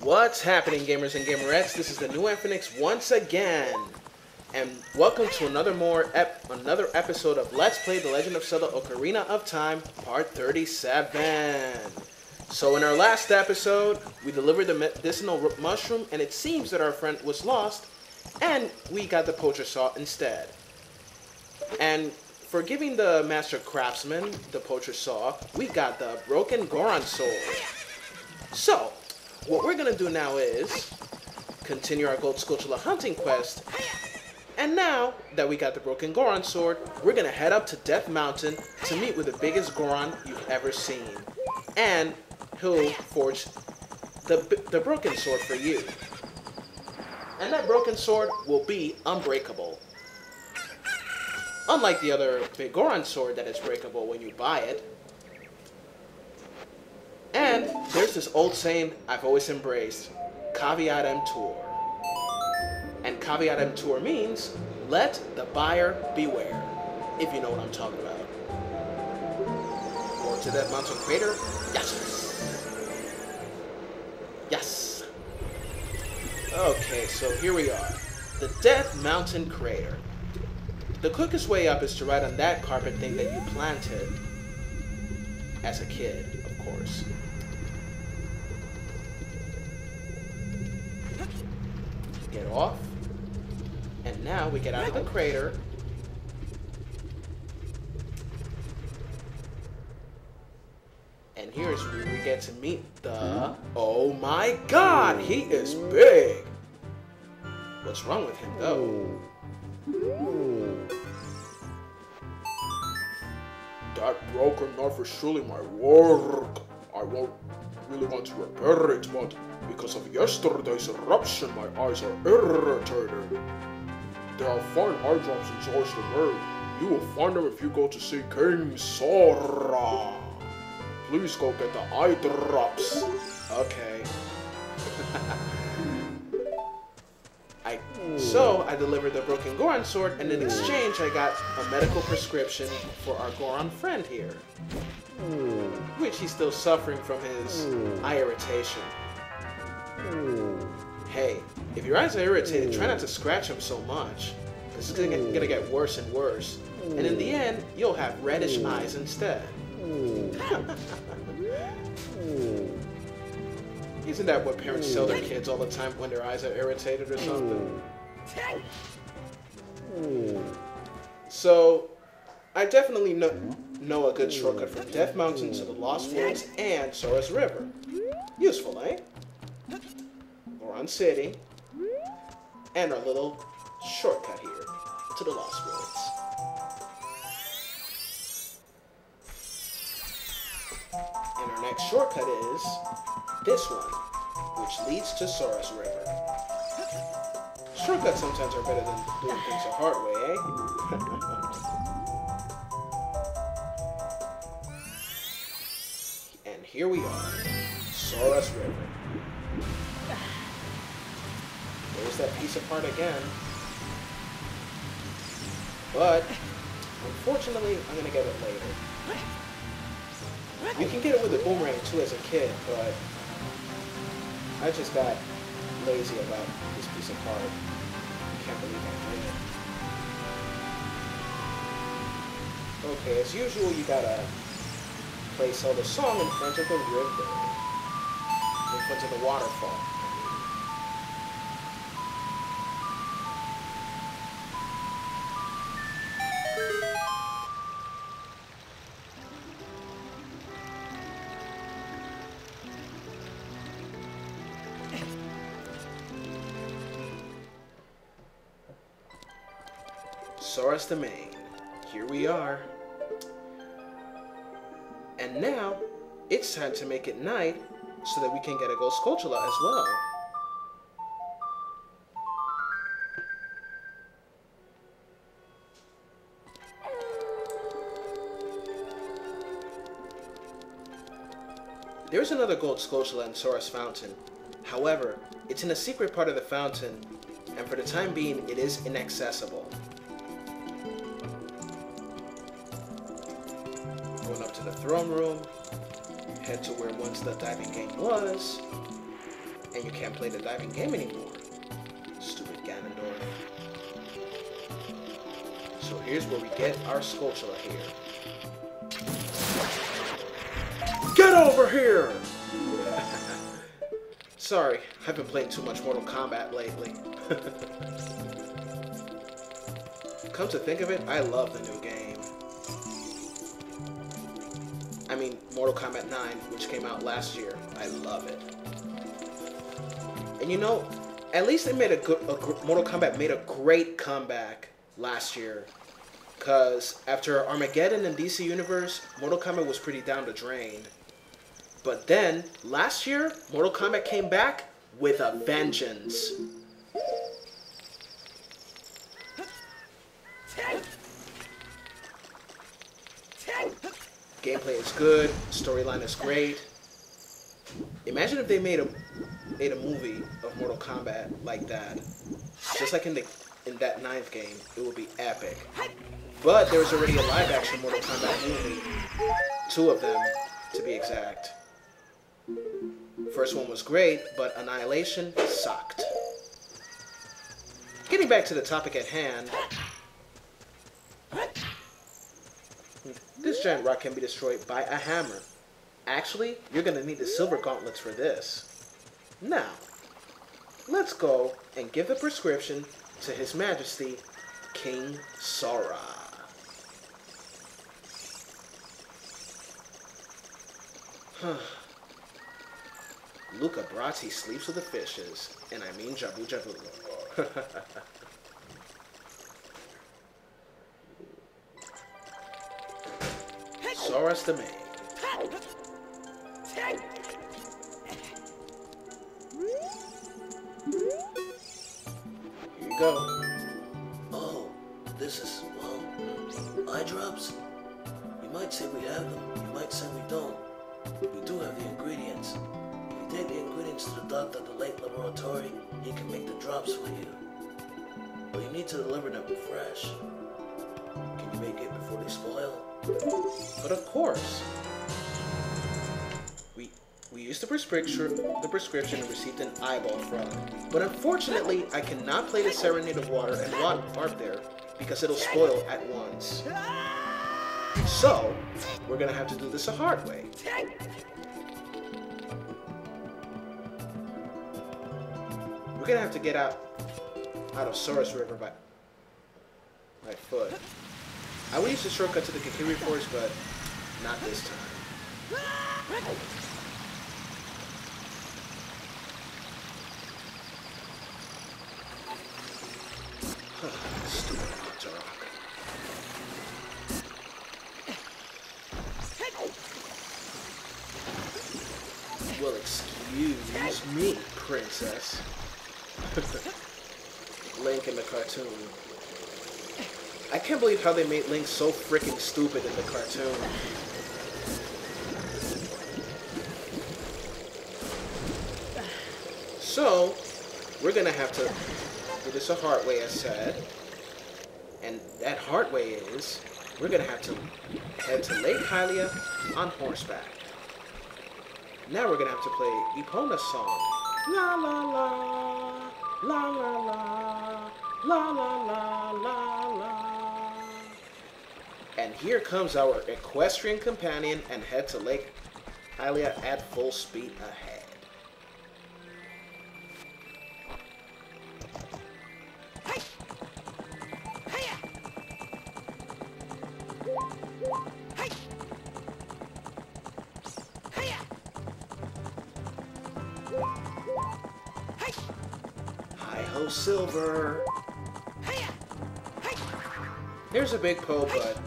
What's happening, gamers and gamerettes? This is the new Emphinix once again, and welcome to another more ep- another episode of Let's Play The Legend of Zelda: Ocarina of Time, Part 37. So, in our last episode, we delivered the medicinal mushroom, and it seems that our friend was lost, and we got the poacher saw instead. And for giving the master craftsman the poacher saw, we got the broken Goron sword. So, what we're gonna do now is continue our Gold Skulltula hunting quest. And now that we got the broken Goron sword, we're gonna head up to Death Mountain to meet with the biggest Goron you've ever seen. And he'll forge the, the broken sword for you. And that broken sword will be unbreakable. Unlike the other Biggoron sword that is breakable when you buy it. And there's this old saying I've always embraced, caveat emptor. And caveat emptor means let the buyer beware, if you know what I'm talking about. Or to that mountain crater, yes. Yes. Okay, so here we are. The Death Mountain Crater. The quickest way up is to ride on that carpet thing that you planted as a kid, of course. Get off. And now we get out of the crater. And here's where we get to meet the... Hmm? Oh my god, he is big! What's wrong with him, though? That broken knife is surely my work. I won't really want to repair it, but because of yesterday's eruption, my eyes are irritated. There are fine eye drops in World. You will find them if you go to see King Zora. Please go get the eye drops. Okay. I so I delivered the broken Goron sword, and in exchange I got a medical prescription for our Goron friend here, which he's still suffering from his eye irritation. Hey, if your eyes are irritated, try not to scratch them so much. This is gonna get, gonna get worse and worse, and in the end, you'll have reddish eyes instead. Isn't that what parents tell their kids all the time when their eyes are irritated or something? So, I definitely know, know a good shortcut from Death Mountain to the Lost Woods and Zora's River. Useful, eh? Goron City, and our little shortcut here to the Lost Woods. And our next shortcut is this one, which leads to Zora's River. Shortcuts sometimes are better than doing things the hard way, eh? here we are, Zora's River. There's that piece of heart again. But, unfortunately, I'm gonna get it later. You can get it with a boomerang too as a kid, but I just got lazy about this piece of heart. Can't believe I did it. Okay, as usual, you gotta play the song in front of the river. In front of the waterfall. Zora's Domain. Here we are. Now, it's time to make it night so that we can get a Ghost Skulltula as well. There's another Gold Skulltula in Zora's Fountain. However, it's in a secret part of the fountain, and for the time being, it is inaccessible. The throne room, head to where once the diving game was, And you can't play the diving game anymore. Stupid Ganondorf. So here's where we get our Skulltula here. Get over here! Sorry, I've been playing too much Mortal Kombat lately. Come to think of it, I love the new Mortal Kombat 9, which came out last year. I love it. And you know, at least they made a good. A, Mortal Kombat made a great comeback last year. Cause after Armageddon and DC Universe, Mortal Kombat was pretty down the drain. But then last year, Mortal Kombat came back with a vengeance. Gameplay is good, storyline is great. Imagine if they made a made a movie of Mortal Kombat like that. Just like in the in that ninth game, it would be epic. But there was already a live action Mortal Kombat movie. Two of them, to be exact. First one was great, but Annihilation sucked. Getting back to the topic at hand, this giant rock can be destroyed by a hammer. Actually, you're going to need the silver gauntlets for this. Now, let's go and give the prescription to His Majesty, King Zora. Luca Brasi sleeps with the fishes, and I mean Jabu Jabu. Zora's the. Here you go. Oh, this is, well, eye drops? You might say we have them, you might say we don't. We do have the ingredients. If you take the ingredients to the doctor at the lake laboratory, he can make the drops for you. But you need to deliver them fresh. Can you make it before they spoil? But of course. We we used the prescription the prescription and received an eyeball frog. But unfortunately, I cannot play the Serenade of Water and Warp there because it'll spoil at once. So, we're gonna have to do this a hard way. We're gonna have to get out out of Zora's River by by foot. I would use the shortcut to the Kokiri Forest, but not this time. Well, excuse me, princess. Link in the cartoon. I can't believe how they made Link so freaking stupid in the cartoon. So, we're gonna have to do this a hard way, as said. And that hard way is, we're gonna have to head to Lake Hylia on horseback. Now we're gonna have to play Epona's song. La la, la la la, la la la la la. And here comes our equestrian companion and head to Lake Hylia at full speed ahead. Hi ho, Silver. Here's a big Poe, but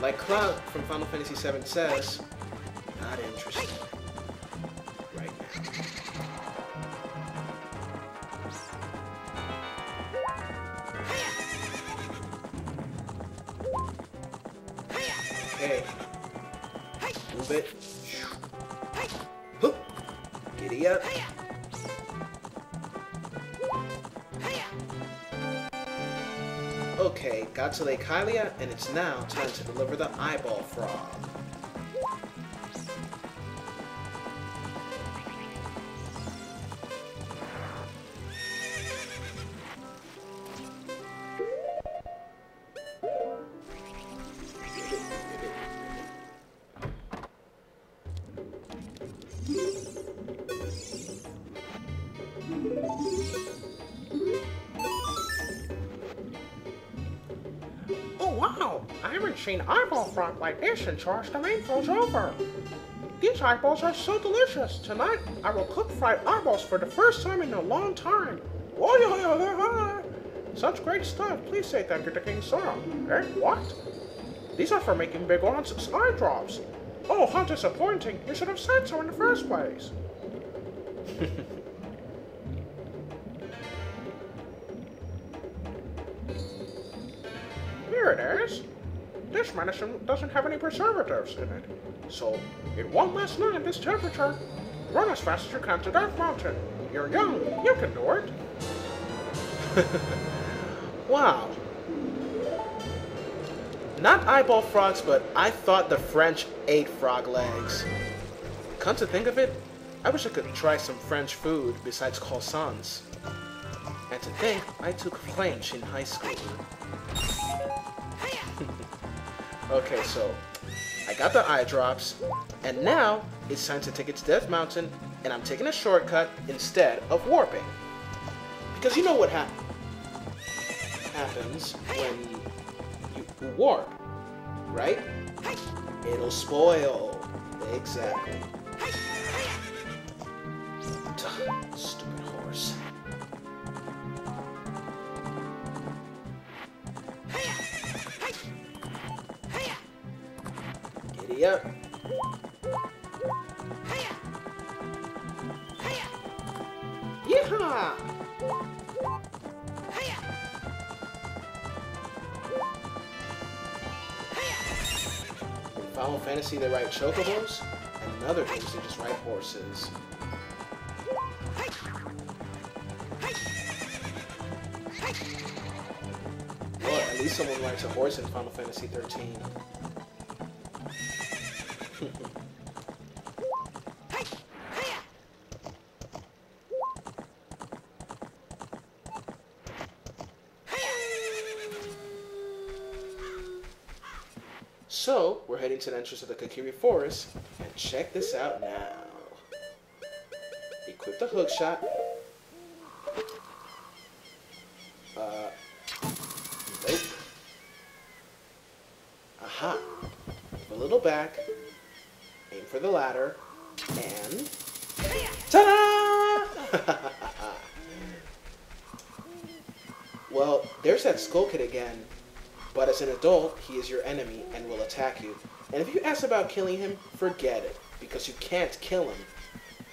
like Cloud from Final Fantasy VII says, not interested Lake Hylia, and it's now time to deliver the eyeball frog. Machine eyeball frog like this and charge the main froze over. These eyeballs are so delicious. Tonight, I will cook fried eyeballs for the first time in a long time. Such great stuff. Please say thank you to King Zora. Eh, what? These are for making Biggoron's eye drops. Oh, how disappointing. You should have said so in the first place. Here it is. This medicine doesn't have any preservatives in it. So, it won't last long at this temperature. Run as fast as you can to Dark Mountain. You're young. You can do it. Wow. Not eyeball frogs, but I thought the French ate frog legs. Come to think of it, I wish I could try some French food besides croissants. And to think, I took French in high school. Okay, so I got the eye drops, and now it's time to take it to Death Mountain, and I'm taking a shortcut instead of warping. Because you know what hap happens when you, you warp, right? It'll spoil. Exactly. Stupid horse. In Final Fantasy, they ride chocobos, and in other games, they just ride horses. Well, at least someone rides a horse in Final Fantasy 13. So, we're heading to the entrance of the Kokiri Forest, and check this out now. Equip the hookshot. Uh, nope. Aha. A little back, for the ladder, and... Ta-da! well, there's that Skull Kid again. But as an adult, he is your enemy and will attack you. And if you ask about killing him, forget it, because you can't kill him.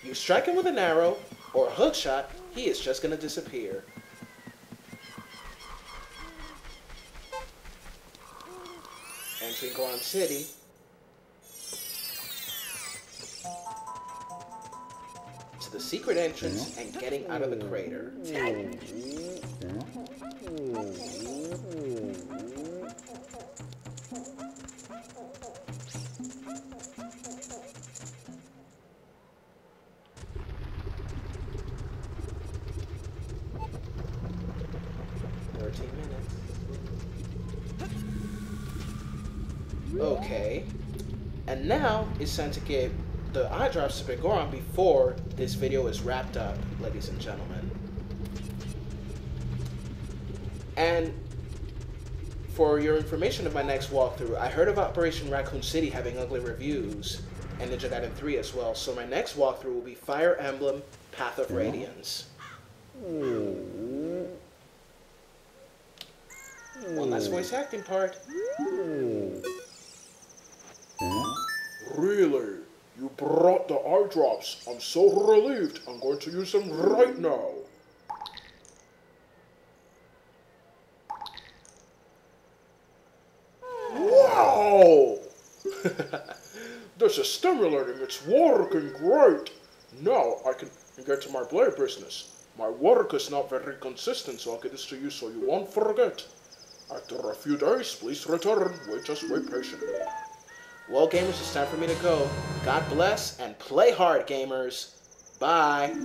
You strike him with an arrow or a hook shot, he is just gonna disappear. Entering Goron City. The secret entrance and getting out of the crater. Okay. And now it's time to get the eye drops have to Biggoron before this video is wrapped up, ladies and gentlemen. And for your information of my next walkthrough, I heard of Operation Raccoon City having ugly reviews, and Ninja Gaiden 3 as well, so my next walkthrough will be Fire Emblem Path of Radiance. One last voice acting part. Really? You brought the eye drops. I'm so relieved. I'm going to use them right now. Wow! this is stimulating. It's working great. Now I can get to my blade business. My work is not very consistent, so I'll get this to you so you won't forget. After a few days, please return. Wait, just wait patiently. Well, gamers, it's time for me to go. God bless and play hard, gamers. Bye.